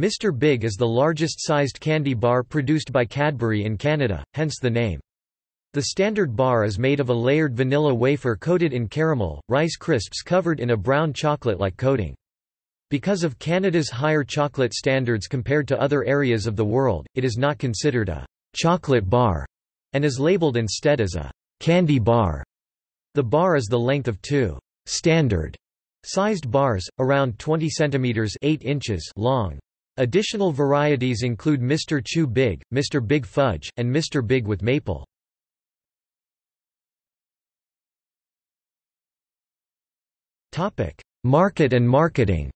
Mr. Big is the largest sized candy bar produced by Cadbury in Canada, hence the name. The standard bar is made of a layered vanilla wafer coated in caramel, Rice Crisps covered in a brown chocolate-like coating. Because of Canada's higher chocolate standards compared to other areas of the world, it is not considered a chocolate bar and is labeled instead as a candy bar. The bar is the length of two standard sized bars, around 20 centimeters 8 inches long. Additional varieties include Mr. Chew Big, Mr. Big Fudge, and Mr. Big with Maple. Market and marketing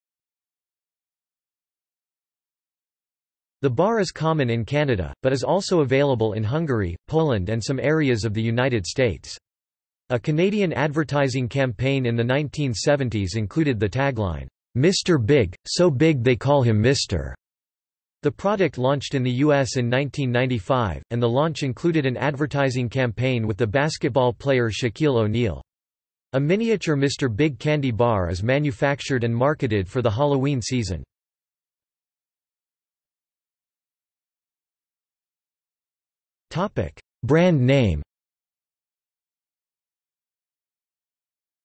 The bar is common in Canada, but is also available in Hungary, Poland and some areas of the United States. A Canadian advertising campaign in the 1970s included the tagline, Mr. Big, so big they call him Mr. The product launched in the U.S. in 1995, and the launch included an advertising campaign with the basketball player Shaquille O'Neal. A miniature Mr. Big candy bar is manufactured and marketed for the Halloween season. Brand name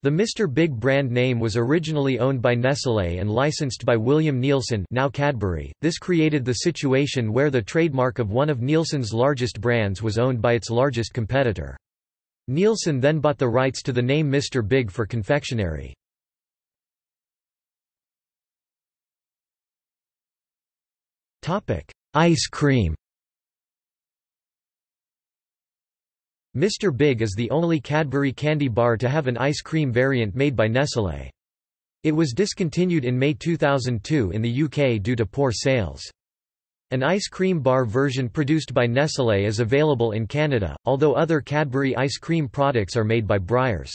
The Mr. Big brand name was originally owned by Nestlé and licensed by William Neilson now Cadbury. This created the situation where the trademark of one of Neilson's largest brands was owned by its largest competitor. Neilson then bought the rights to the name Mr. Big for confectionery. Ice cream Mr. Big is the only Cadbury candy bar to have an ice cream variant made by Nestlé. It was discontinued in May 2002 in the UK due to poor sales. An ice cream bar version produced by Nestlé is available in Canada, although other Cadbury ice cream products are made by Breyers.